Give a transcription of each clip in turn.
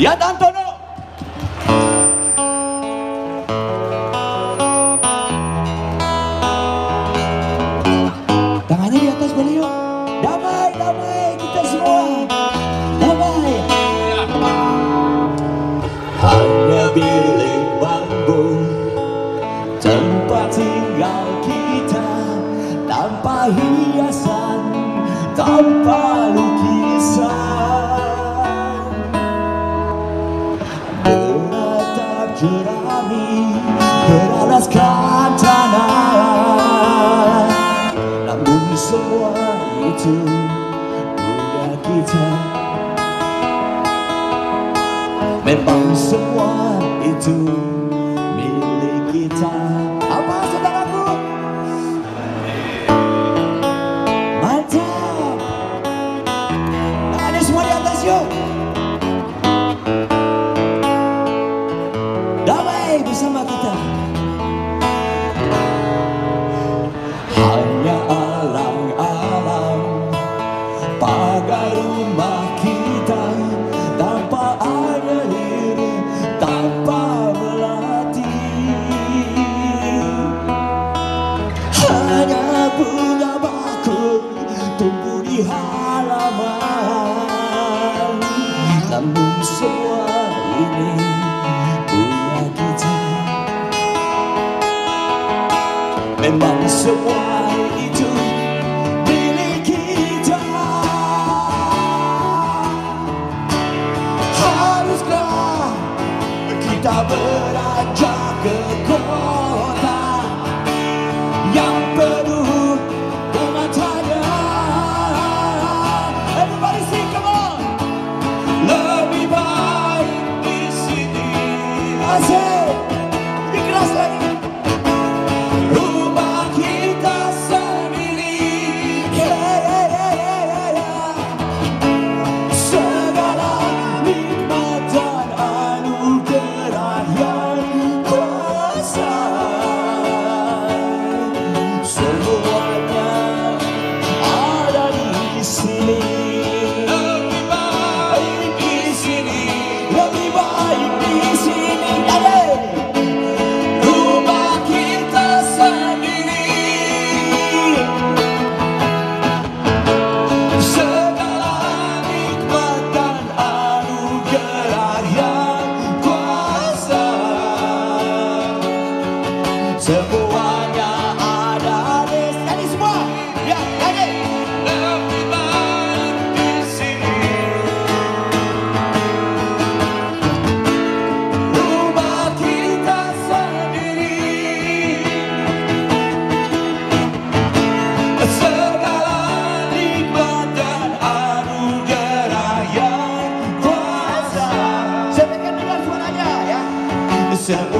Ja, no! begitu mudah kita. Memang semua itu milik kita. Apa saudaraku? Mantap. Ada semua di atas yuk. Damai bersama kita. rumah kita tanpa ada diri, tanpa melatih. Hanya bunga bakul tumbuh di halaman, namun semua ini punya kita. Memang semua ini I try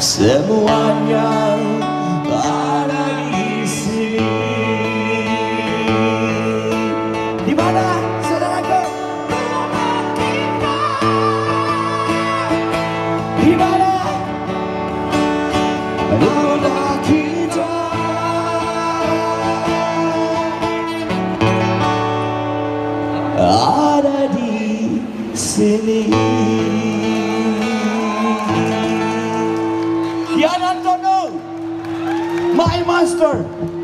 Semuanya ada di sini Di mana saudaraku? Di mana? Ada di sini my master